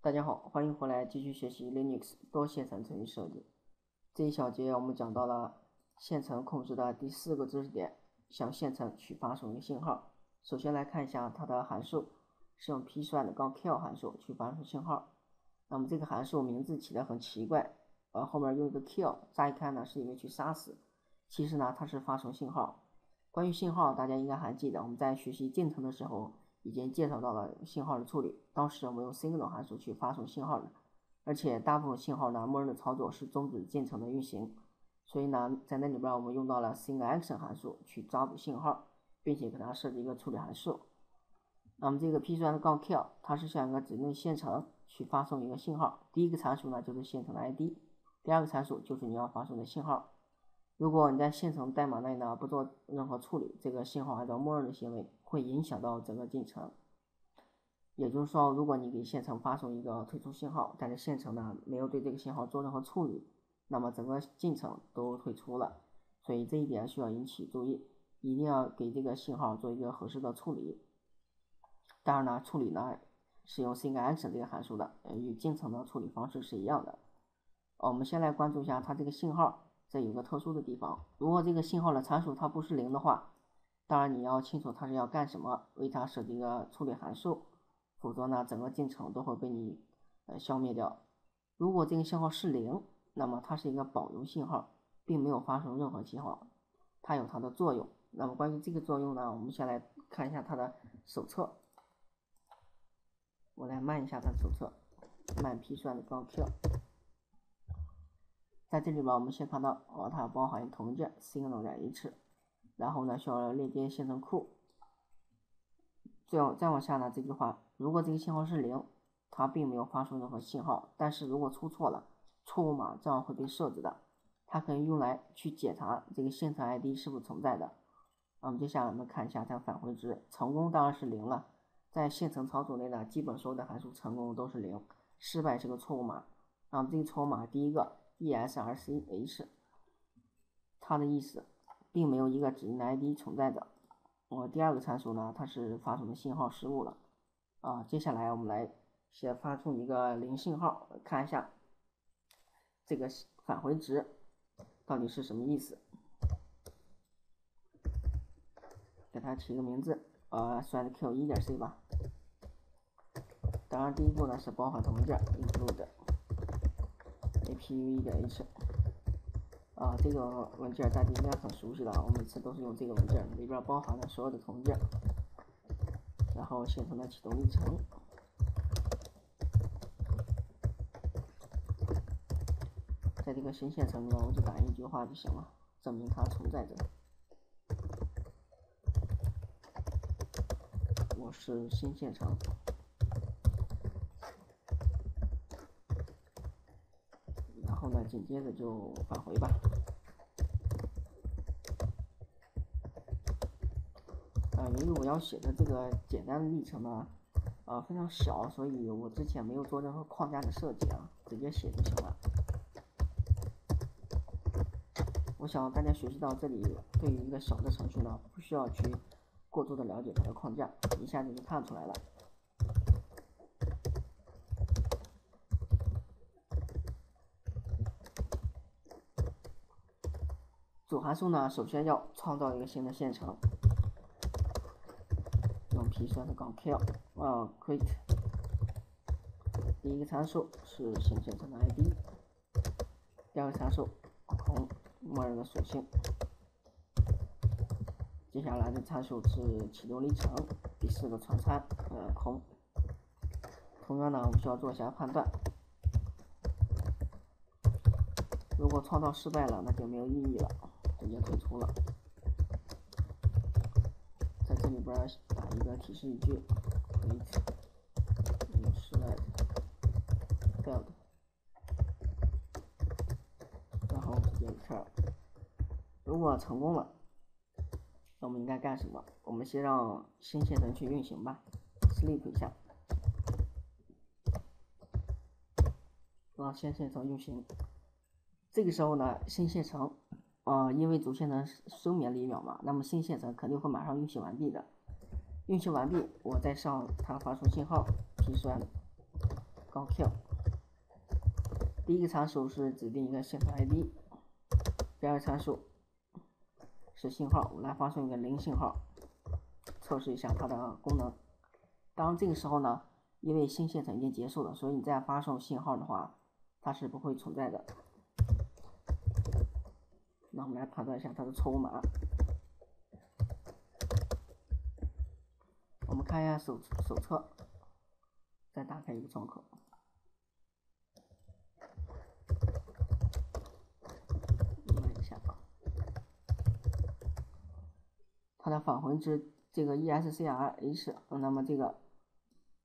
大家好，欢迎回来继续学习 Linux 多线程程序设计。这一小节我们讲到了线程控制的第四个知识点，向线程去发送一个信号。首先来看一下它的函数，是用 pthread 杠 kill 函数去发送信号。那么这个函数名字起的很奇怪，呃，后面用一个 kill，乍一看呢是因为去杀死，其实呢它是发送信号。关于信号，大家应该还记得我们在学习进程的时候。已经介绍到了信号的处理，当时我们用 signal 函数去发送信号的，而且大部分信号呢，默认的操作是终止进程的运行，所以呢，在那里边我们用到了 signal action 函数去抓捕信号，并且给它设置一个处理函数。那么这个 pthread 杠 kill 它是向一个指定线程去发送一个信号，第一个参数呢就是线程的 ID，第二个参数就是你要发送的信号。如果你在线程代码内呢不做任何处理，这个信号按照默认的行为会影响到整个进程。也就是说，如果你给线程发送一个退出信号，但是线程呢没有对这个信号做任何处理，那么整个进程都退出了。所以这一点需要引起注意，一定要给这个信号做一个合适的处理。当然呢，处理呢是用 singAction 这个函数的，与进程的处理方式是一样的。我们先来关注一下它这个信号。这有个特殊的地方，如果这个信号的参数它不是零的话，当然你要清楚它是要干什么，为它设置一个处理函数，否则呢整个进程都会被你呃消灭掉。如果这个信号是零，那么它是一个保留信号，并没有发生任何信号，它有它的作用。那么关于这个作用呢，我们先来看一下它的手册。我来慢一下它的手册，慢批算的高 Q。在这里边，我们先看到，哦，它包含同件 signal.h，然后呢，需要链接线程库。再往再往下呢，这句话，如果这个信号是零，它并没有发送任何信号，但是如果出错了，错误码这样会被设置的，它可以用来去检查这个线程 ID 是否存在的。那么接下来我们看一下它返回值，成功当然是零了，在线程操作内呢，基本所有的函数成功都是零，失败是个错误码。那么这个错误码第一个。ESRCH，它的意思并没有一个指定的 ID 存在着。我第二个参数呢，它是发送的信号失误了。啊，接下来我们来先发送一个零信号，看一下这个返回值到底是什么意思。给它起个名字，呃，thread q 一点 c 吧。当然，第一步呢是包含同件 include。Apu 一点 h 啊，这个文件大家应该很熟悉了，我每次都是用这个文件，里边包含了所有的同件，然后线程的启动历程，在这个新线程中，我就打一句话就行了，证明它存在着。我是新线程。紧接着就返回吧。啊，由于我要写的这个简单的历程呢，啊非常小，所以我之前没有做任何框架的设计啊，直接写就行了。我想大家学习到这里，对于一个小的程序呢，不需要去过多的了解它的框架，一下子就看出来了。主函数呢，首先要创造一个新的线程，用 p 算的杠 kill 啊 create，第一个参数是新线程的 ID，第二个参数空，默认的属性，接下来的参数是启动历程，第四个传参呃空，同样呢，我们需要做一下判断，如果创造失败了，那就没有意义了。直接退出了，在这里边打一个提示语句，quit select failed，然后直接 return。如果成功了，那我们应该干什么？我们先让新线程去运行吧，sleep 一下，让新线程运行。这个时候呢，新线程。呃，因为主线程休眠了一秒嘛，那么新线程肯定会马上运行完毕的。运行完毕，我再上它发送信号，p 算高 Q。第一个参数是指定一个线程 ID，第二个参数是信号，我来发送一个零信号，测试一下它的功能。当这个时候呢，因为新线程已经结束了，所以你再发送信号的话，它是不会存在的。那我们来判断一下它的错误码。我们看一下手手册，再打开一个窗口。它的返回值这个 ESCRH，那么这个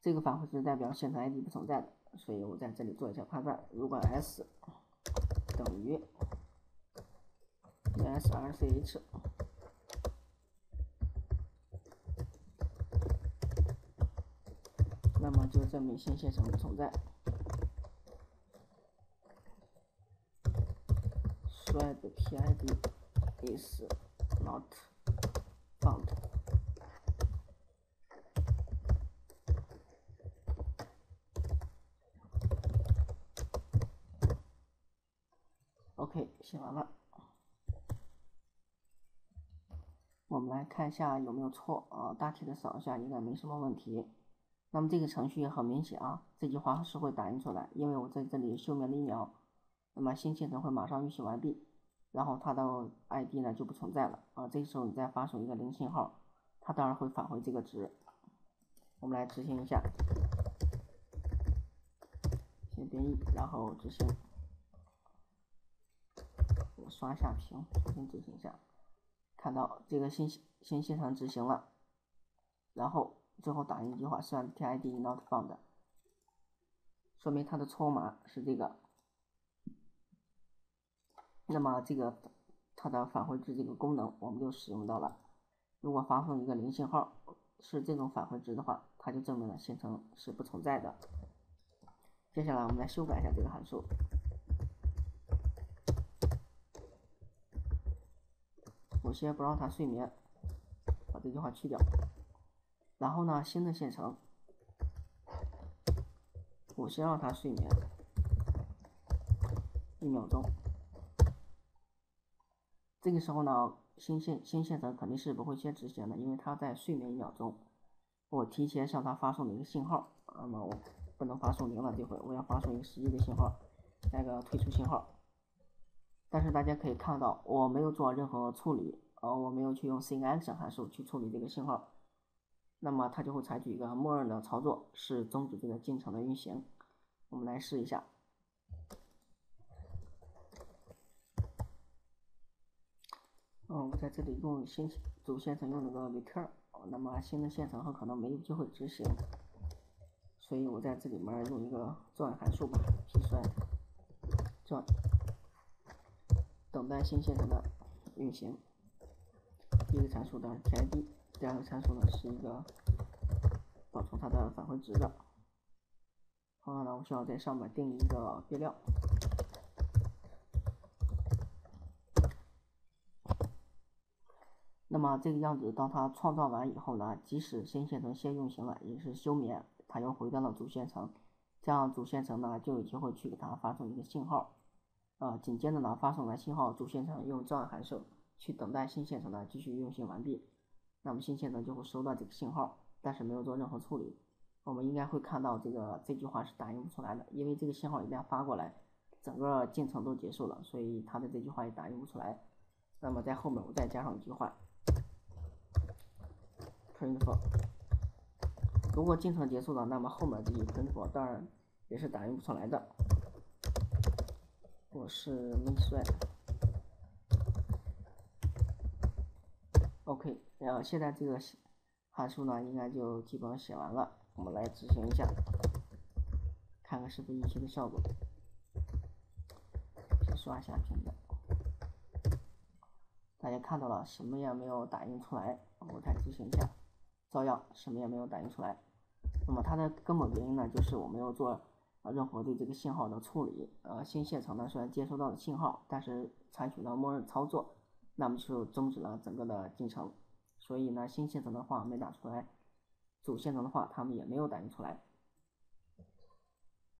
这个返回值代表线程 ID 不存在的，所以我在这里做一下判断。如果 S 等于 s r c h，那么就证明新线程不存在。Thread PID is not found。OK，写完了。我们来看一下有没有错啊？大体的扫一下，应该没什么问题。那么这个程序很明显啊，这句话是会打印出来，因为我在这里休眠了一秒，那么新线程会马上运行完毕。然后它的 ID 呢就不存在了啊，这时候你再发送一个零信号，它当然会返回这个值。我们来执行一下，先编译，然后执行。我刷下屏，重新执行一下，看到这个新新线程执行了，然后最后打印一句话：“Thread PID not found”，说明它的错误码是这个。那么这个它的返回值这个功能我们就使用到了。如果发送一个零信号是这种返回值的话，它就证明了线程是不存在的。接下来我们来修改一下这个函数。我先不让他睡眠，把这句话去掉。然后呢，新的线程，我先让他睡眠一秒钟。这个时候呢，新线新线程肯定是不会先执行的，因为它在睡眠一秒钟。我提前向它发送了一个信号，那么我不能发送零了，这回我要发送一个实际的信号，那个退出信号。但是大家可以看到，我没有做任何处理，呃，我没有去用 SYN 函数去处理这个信号，那么它就会采取一个默认的操作，是终止这个进程的运行。我们来试一下。嗯，我在这里用新主线程用那个 return，那么新的线程很可能没有机会执行，所以我在这里面用一个 join 函数吧，p 算 join，等待新线程的运行。第一个参数的 PID，第二个参数呢是一个保存它的返回值的。同样呢，我需要在上面定一个变量。那么这个样子，当它创造完以后呢，即使新线程先运行了，也是休眠，它又回到了主线程，这样主线程呢就有机会去给它发送一个信号，啊，紧接着呢发送完信号，主线程用 join 函数去等待新线程的继续运行完毕，那么新线程就会收到这个信号，但是没有做任何处理，我们应该会看到这个这句话是打印不出来的，因为这个信号一旦发过来，整个进程都结束了，所以它的这句话也打印不出来。那么在后面我再加上一句话。，print for 如果进程结束了，那么后面这句 printf 当然也是打印不出来的。我是幂算。OK，然后现在这个函数呢，应该就基本上写完了。我们来执行一下，看看是不是预期的效果。先刷一下屏的，大家看到了，什么也没有打印出来。我再执行一下。照样什么也没有打印出来，那么它的根本原因呢，就是我没有做啊任何对这个信号的处理。呃，新线程呢虽然接收到了信号，但是采取了默认操作，那么就终止了整个的进程。所以呢，新线程的话没打出来，主线程的话他们也没有打印出来。